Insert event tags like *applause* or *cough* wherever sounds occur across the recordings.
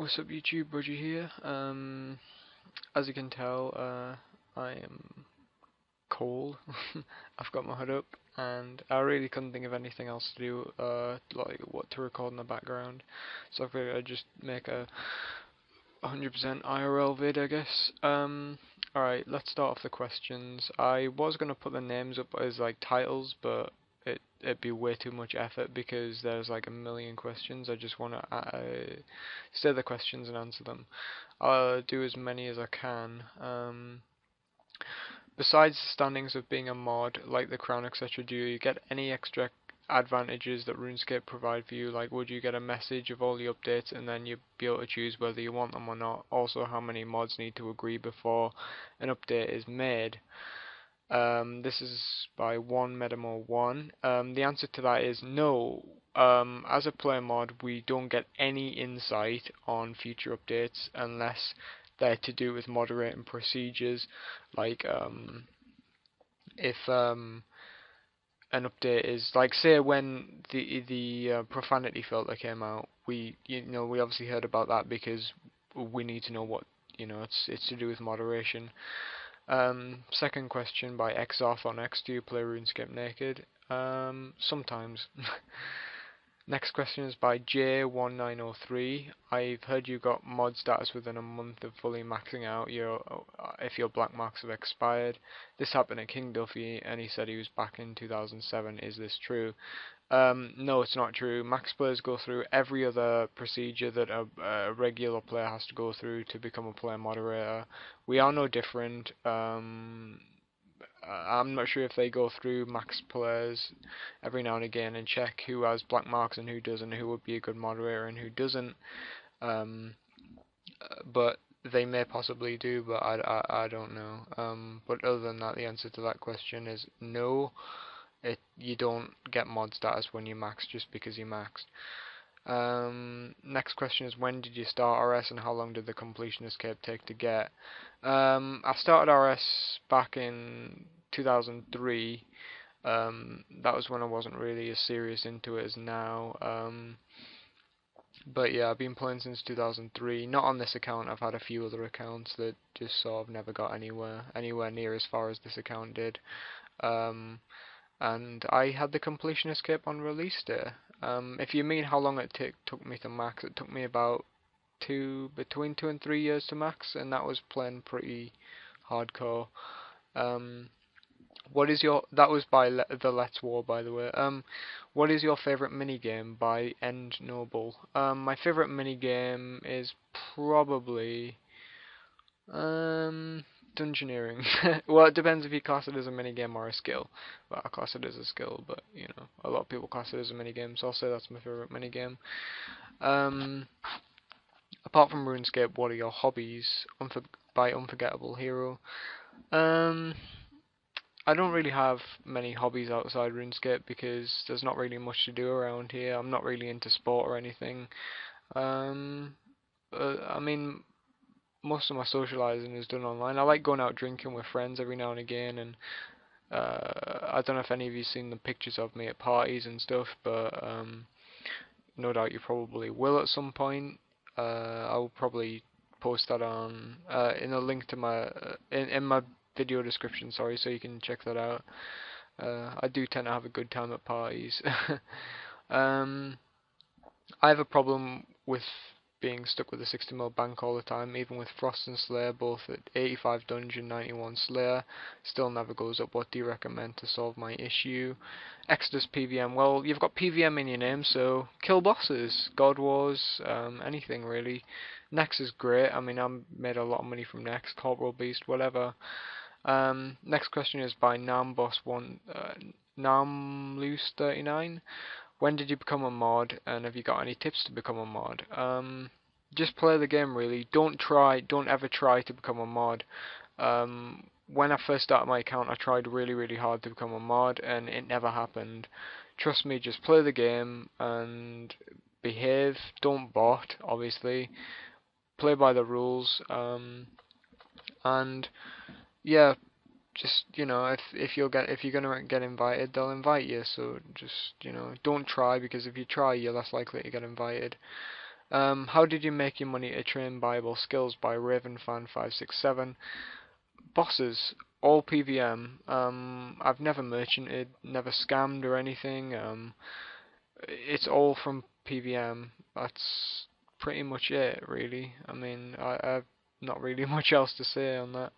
What's up YouTube, Rogie here. Um, as you can tell, uh, I am cold. *laughs* I've got my hood up and I really couldn't think of anything else to do, uh, like what to record in the background. So I figured I'd just make a 100% IRL vid, I guess. Um, alright, let's start off the questions. I was going to put the names up as like titles, but it'd be way too much effort because there's like a million questions. I just want to uh, say the questions and answer them. I'll do as many as I can. Um, besides the standings of being a mod, like the crown, etc., do you get any extra advantages that RuneScape provide for you? Like, would you get a message of all the updates and then you'd be able to choose whether you want them or not? Also, how many mods need to agree before an update is made? Um, this is by one Medamore one. Um, the answer to that is no. Um, as a player mod, we don't get any insight on future updates unless they're to do with moderating procedures, like um, if um, an update is like say when the the uh, profanity filter came out, we you know we obviously heard about that because we need to know what you know it's it's to do with moderation. Um, second question by Exarth on X, do you play RuneScape naked? Um, sometimes. *laughs* Next question is by J1903. I've heard you got mod status within a month of fully maxing out your uh, if your black marks have expired. This happened at King Duffy and he said he was back in 2007. Is this true? Um, no, it's not true. Max players go through every other procedure that a, a, regular player has to go through to become a player moderator. We are no different. Um, I'm not sure if they go through max players every now and again and check who has black marks and who doesn't, who would be a good moderator and who doesn't. Um, but they may possibly do, but I, I, I don't know. Um, but other than that, the answer to that question is no it you don't get mod status when you max just because you maxed. Um, next question is when did you start RS and how long did the completionist cape take to get? Um, I started RS back in 2003. Um, that was when I wasn't really as serious into it as now. Um, but yeah, I've been playing since 2003. Not on this account. I've had a few other accounts that just sort of never got anywhere, anywhere near as far as this account did. Um, and I had the completionist cape on release day. Um, if you mean how long it took me to max, it took me about two, between two and three years to max, and that was playing pretty hardcore. Um, what is your? That was by Le the Let's War, by the way. Um, what is your favorite minigame by End Noble? Um, my favorite minigame is probably um dungeoneering. *laughs* well, it depends if you class it as a minigame or a skill. Well, I class it as a skill, but you know, a lot of people class it as a minigame, so I'll say that's my favorite minigame. Um, apart from RuneScape, what are your hobbies? Unfor by Unforgettable Hero. Um, I don't really have many hobbies outside RuneScape because there's not really much to do around here. I'm not really into sport or anything. Um, uh, I mean, most of my socializing is done online. I like going out drinking with friends every now and again, and uh, I don't know if any of you have seen the pictures of me at parties and stuff, but um, no doubt you probably will at some point. Uh, I will probably post that on uh, in a link to my uh, in in my video description. Sorry, so you can check that out. Uh, I do tend to have a good time at parties. *laughs* um, I have a problem with being stuck with a 60mm bank all the time, even with Frost and Slayer both at 85 dungeon, 91 Slayer, still never goes up. What do you recommend to solve my issue? Exodus PVM, well, you've got PVM in your name, so kill bosses, God Wars, um, anything really. Nex is great, I mean, I made a lot of money from Nex, Corporeal Beast, whatever. Um, next question is by Namboss1, uh, Namloose39 when did you become a mod and have you got any tips to become a mod? Um, just play the game really. Don't try don't ever try to become a mod. Um, when I first started my account I tried really really hard to become a mod and it never happened. Trust me just play the game and behave. Don't bot obviously. Play by the rules um, and yeah just you know if if you'll get if you're gonna get invited they'll invite you so just you know don't try because if you try you're less likely to get invited Um, how did you make your money to train viable skills by Ravenfan567? Bosses, all PVM. Um, I've never merchanted, never scammed or anything. Um, it's all from PVM. That's pretty much it, really. I mean, I, I've not really *laughs* much else to say on that.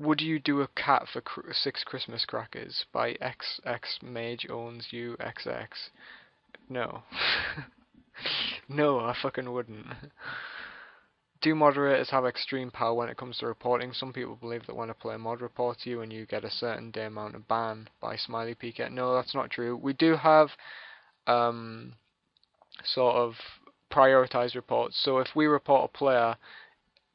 Would you do a cat for cr six Christmas crackers by XX Mage owns you XX? No. *laughs* no, I fucking wouldn't. Do moderators have extreme power when it comes to reporting? Some people believe that when a player mod reports you and you get a certain day amount of ban by Smiley PK. No, that's not true. We do have um, sort of prioritized reports. So if we report a player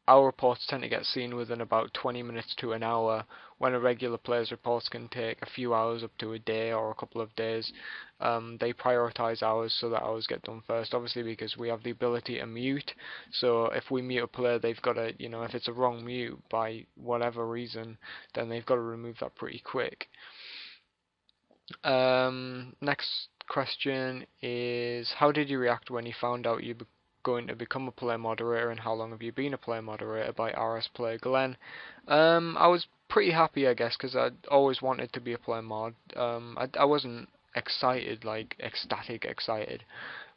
our reports tend to get seen within about 20 minutes to an hour, when a regular player's reports can take a few hours up to a day or a couple of days. Um, they prioritize ours so that ours get done first, obviously because we have the ability to mute. So if we mute a player, they've got to, you know, if it's a wrong mute by whatever reason, then they've got to remove that pretty quick. Um, next question is, how did you react when you found out you going to become a player moderator and how long have you been a player moderator by RS Player Glenn. Um, I was pretty happy, I guess, because I'd always wanted to be a player mod. Um, I, I wasn't excited, like ecstatic excited,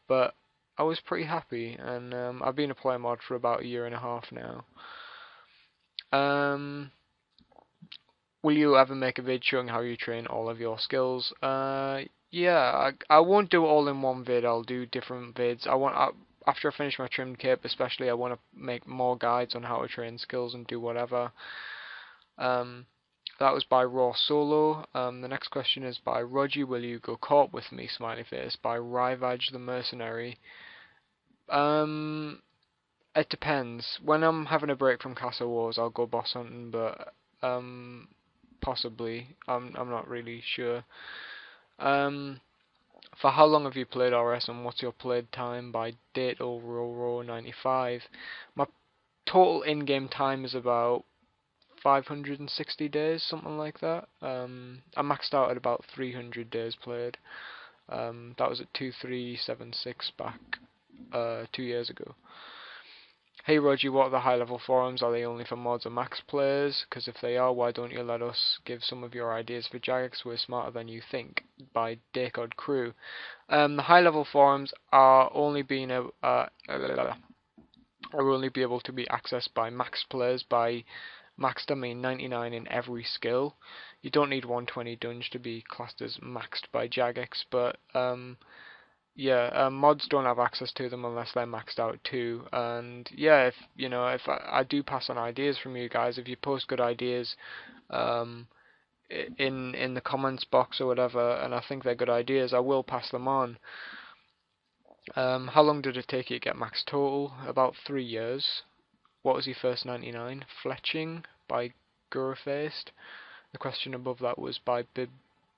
but I was pretty happy, and um, I've been a player mod for about a year and a half now. Um, will you ever make a vid showing how you train all of your skills? Uh, yeah, I, I won't do it all in one vid. I'll do different vids. I want. I, after I finish my trimmed cape especially I want to make more guides on how to train skills and do whatever. Um, that was by Raw Solo. Um, the next question is by Rogie, will you go Corp with me, smiley face, by Rivage the Mercenary. Um, it depends. When I'm having a break from Castle Wars, I'll go boss hunting, but um, possibly. I'm I'm not really sure. Um, for how long have you played RS and what's your played time by date over 95? My total in-game time is about 560 days, something like that. Um, I maxed out at about 300 days played. Um, that was at 2376 back uh, two years ago. Hey Rogie, what are the high level forums? Are they only for mods or max players? Because if they are, why don't you let us give some of your ideas for Jagex? We're smarter than you think. By Decod Crew. Um, the high level forums are only being uh, are only be able to be accessed by max players. By maxed mean 99 in every skill. You don't need 120 dunge to be classed as maxed by Jagex, but um, yeah, um, mods don't have access to them unless they're maxed out too. And yeah, if you know, if I, I do pass on ideas from you guys, if you post good ideas, um, in in the comments box or whatever, and I think they're good ideas, I will pass them on. Um, how long did it take you to get max total? About three years. What was your first 99? Fletching by Gurafaced. The question above that was by Bib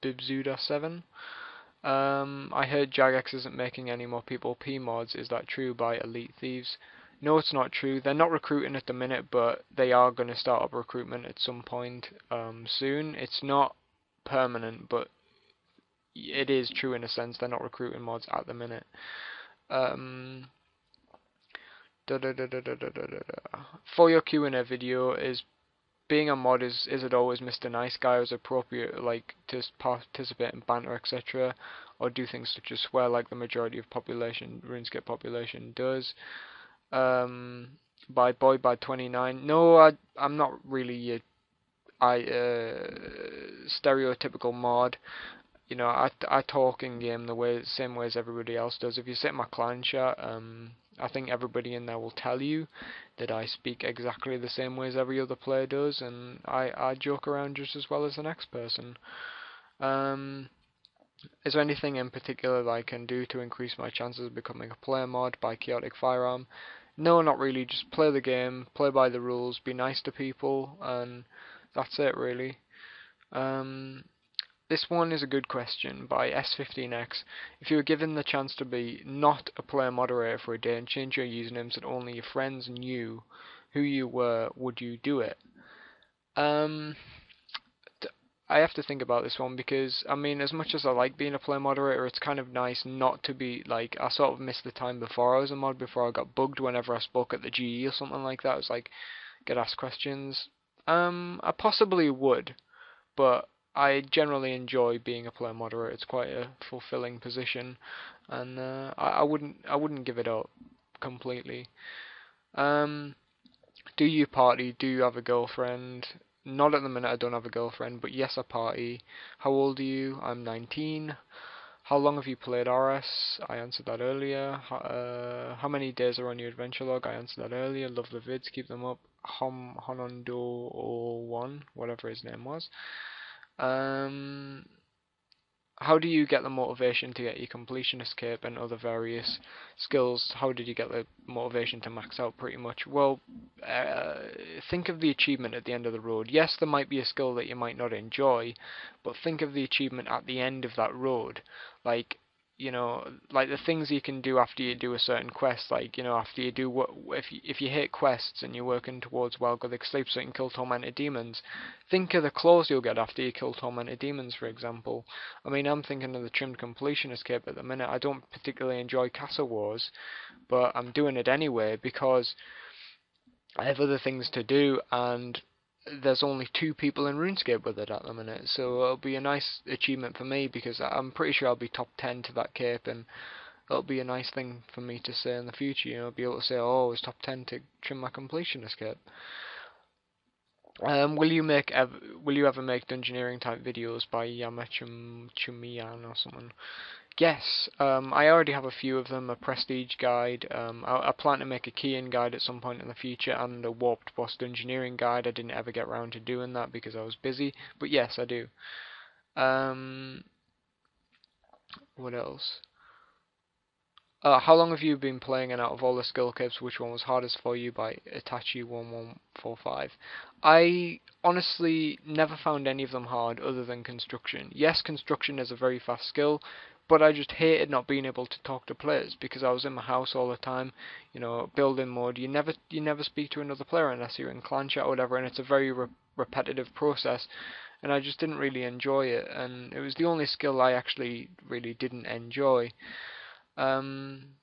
Bibzuda7. Um, I heard Jagex isn't making any more people P mods. Is that true by Elite Thieves? No, it's not true. They're not recruiting at the minute, but they are going to start up recruitment at some point um, soon. It's not permanent, but it is true in a sense. They're not recruiting mods at the minute. Um, da -da -da For your Q&A video, is being a mod is is it always Mr. Nice Guy is appropriate like to participate in banter etc or do things such as swear like the majority of population RuneScape population does? Um by boy by 29 no I I'm not really a I uh, stereotypical mod. You know I I talk in game the way same way as everybody else does. If you sit in my clan chat um I think everybody in there will tell you that I speak exactly the same way as every other player does, and I, I joke around just as well as the next person. Um, is there anything in particular that I can do to increase my chances of becoming a player mod by Chaotic Firearm? No, not really. Just play the game, play by the rules, be nice to people, and that's it really. Um, this one is a good question by S15X. If you were given the chance to be not a player moderator for a day and change your usernames that only your friends knew who you were, would you do it? Um, I have to think about this one because I mean, as much as I like being a player moderator, it's kind of nice not to be like I sort of missed the time before I was a mod before I got bugged whenever I spoke at the GE or something like that. It was like get asked questions. Um, I possibly would, but I generally enjoy being a player moderator. It's quite a fulfilling position, and uh, I, I wouldn't I wouldn't give it up completely. Um, do you party? Do you have a girlfriend? Not at the minute, I don't have a girlfriend, but yes, I party. How old are you? I'm 19. How long have you played RS? I answered that earlier. How, uh, how many days are on your adventure log? I answered that earlier. Love the vids, keep them up. Hom Honondo 1, whatever his name was. Um, how do you get the motivation to get your completionist cape and other various skills? How did you get the motivation to max out pretty much? Well, uh, think of the achievement at the end of the road. Yes, there might be a skill that you might not enjoy, but think of the achievement at the end of that road. Like, you know, like the things you can do after you do a certain quest, like you know, after you do what if you, if you hit quests and you're working towards While Guthix Sleep so you can kill tormented demons, think of the claws you'll get after you kill tormented demons, for example. I mean, I'm thinking of the trimmed completionist cape at the minute. I don't particularly enjoy Castle Wars, but I'm doing it anyway because I have other things to do and there's only two people in RuneScape with it at the minute, so it'll be a nice achievement for me because I'm pretty sure I'll be top 10 to that cape, and it'll be a nice thing for me to say in the future. You know, be able to say, "Oh, I was top 10 to trim my completionist cape." Um, will you make ever, will you ever make dungeoneering type videos by Yamachum Chumian or someone? Yes, um, I already have a few of them, a Prestige guide, um, I, I, plan to make a Keying guide at some point in the future, and a Warped Boss Engineering guide. I didn't ever get around to doing that because I was busy, but yes, I do. Um, what else? Uh, how long have you been playing, and out of all the skill capes, which one was hardest for you by Itachi1145? I honestly never found any of them hard other than construction. Yes, construction is a very fast skill, but I just hated not being able to talk to players because I was in my house all the time, you know, building mode. You never you never speak to another player unless you're in clan chat or whatever, and it's a very re repetitive process. And I just didn't really enjoy it, and it was the only skill I actually really didn't enjoy. Um,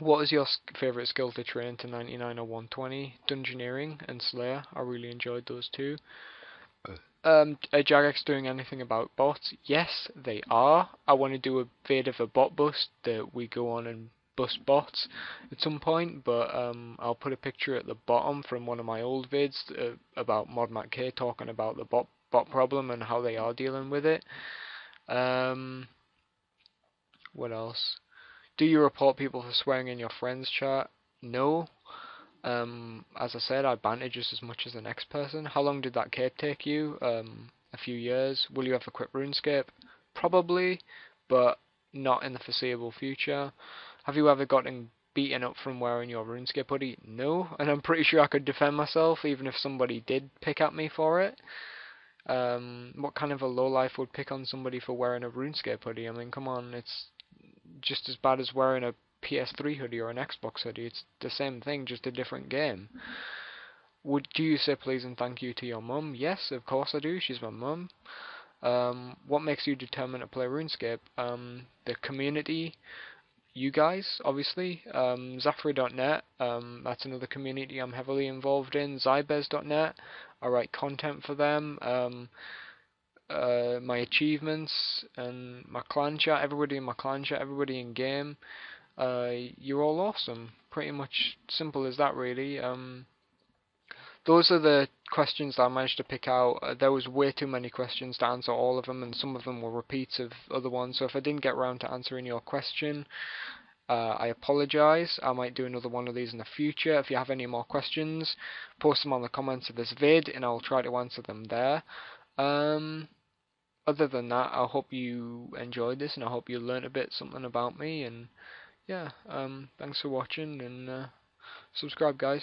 what was your favourite skill to train to 99 or 120? Dungeoneering and Slayer. I really enjoyed those two. Um, are Jagex doing anything about bots? Yes, they are. I want to do a bit of a bot bust that we go on and bust bots at some point, but um, I'll put a picture at the bottom from one of my old vids uh, about ModMattK talking about the bot bot problem and how they are dealing with it. Um, what else? Do you report people for swearing in your friends chat? No. Um, as I said, I banter just as much as the next person. How long did that cape take you? Um, a few years. Will you ever quit RuneScape? Probably, but not in the foreseeable future. Have you ever gotten beaten up from wearing your RuneScape hoodie? No, and I'm pretty sure I could defend myself even if somebody did pick at me for it. Um, what kind of a lowlife would pick on somebody for wearing a RuneScape hoodie? I mean, come on, it's just as bad as wearing a PS3 hoodie or an Xbox hoodie. It's the same thing, just a different game. Would do you say please and thank you to your mum? Yes, of course I do. She's my mum. Um, what makes you determined to play RuneScape? Um, the community, you guys, obviously. Um, Zaffre.net, um, that's another community I'm heavily involved in. Zybez.net, I write content for them. Um, uh, my achievements and my clan chat, everybody in my clan chat, everybody in game uh, you're all awesome. Pretty much simple as that, really. Um, those are the questions that I managed to pick out. Uh, there was way too many questions to answer all of them, and some of them were repeats of other ones. So if I didn't get around to answering your question, uh, I apologise. I might do another one of these in the future. If you have any more questions, post them on the comments of this vid, and I'll try to answer them there. Um, other than that, I hope you enjoyed this, and I hope you learned a bit something about me, and yeah, um, thanks for watching and uh, subscribe, guys.